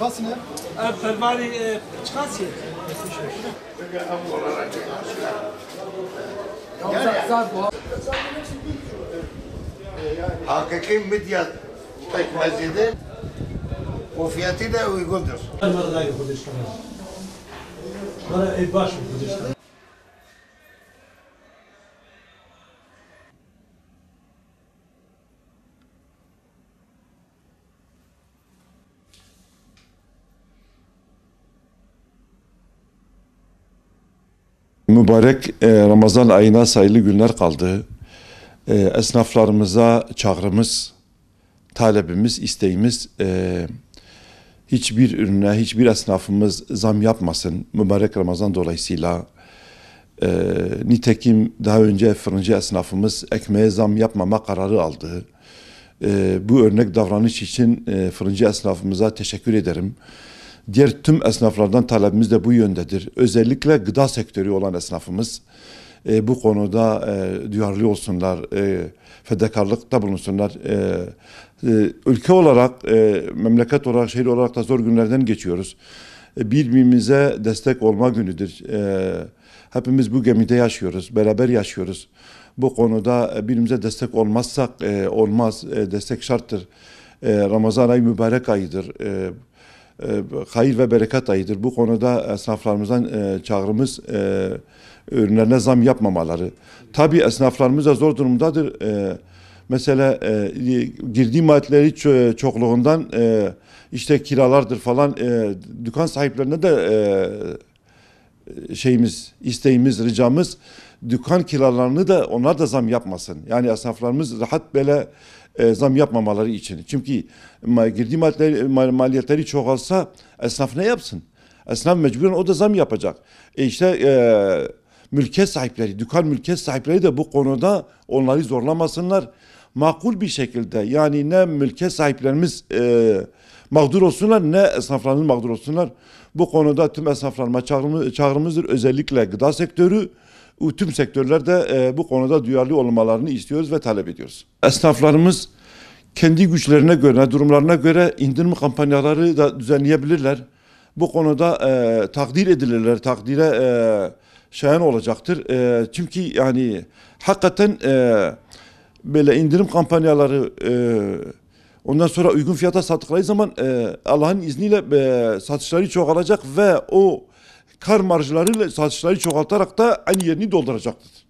çıkasın ya. Pervari çıkarsın. Hakiki midye pekmezidir. O fiyatı da uygundur. Bana da Kurdistan. Bana ev baş Kurdistan. Mübarek e, Ramazan ayına sayılı günler kaldı. E, esnaflarımıza çağrımız, talebimiz, isteğimiz e, hiçbir ürüne, hiçbir esnafımız zam yapmasın. Mübarek Ramazan dolayısıyla nitekim daha önce fırıncı esnafımız ekmeğe zam yapmama kararı aldı. Bu örnek davranış için fırıncı esnafımıza teşekkür ederim. Diğer tüm esnaflardan talebimiz de bu yöndedir. Özellikle gıda sektörü olan esnafımız e, bu konuda e, duyarlı olsunlar, e, fedakarlıkta bulunsunlar. E, e, ülke olarak, e, memleket olarak, şehir olarak da zor günlerden geçiyoruz. E, birbirimize destek olma günüdür. E, hepimiz bu gemide yaşıyoruz, beraber yaşıyoruz. Bu konuda e, birbirimize destek olmazsak e, olmaz, e, destek şarttır. E, Ramazan ayı mübarek ayıdır. E, hayır ve bereket ayıdır. Bu konuda esnaflarımızdan e, çağrımız e, ürünlerine zam yapmamaları. Tabii esnaflarımız da zor durumdadır. E, mesela e, girdiği maddeleri ço- çokluğundan e, işte kiralardır falan e, dükkan sahiplerine de e, şeyimiz, isteğimiz, ricamız dükkan kiralarını da onlar da zam yapmasın. Yani esnaflarımız rahat böyle e, zam yapmamaları için. Çünkü ma- girdiği maddeler, ma- maliyetleri çoğalsa esnaf ne yapsın? Esnaf mecburen o da zam yapacak. E işte e, mülkiyet sahipleri, dükkan mülkiyet sahipleri de bu konuda onları zorlamasınlar. Makul bir şekilde yani ne mülkiyet sahiplerimiz e, mağdur olsunlar ne esnaflarımız mağdur olsunlar. Bu konuda tüm esnaflarıma çağrımız, çağrımızdır. Özellikle gıda sektörü, tüm sektörlerde e, bu konuda duyarlı olmalarını istiyoruz ve talep ediyoruz. Esnaflarımız kendi güçlerine göre, durumlarına göre indirim kampanyaları da düzenleyebilirler. Bu konuda e, takdir edilirler, takdire e, şayan olacaktır. E, çünkü yani hakikaten e, böyle indirim kampanyaları e, ondan sonra uygun fiyata sattıkları zaman e, Allah'ın izniyle e, satışları çoğalacak ve o kar marjlarıyla satışları çoğaltarak da aynı yerini dolduracaktır.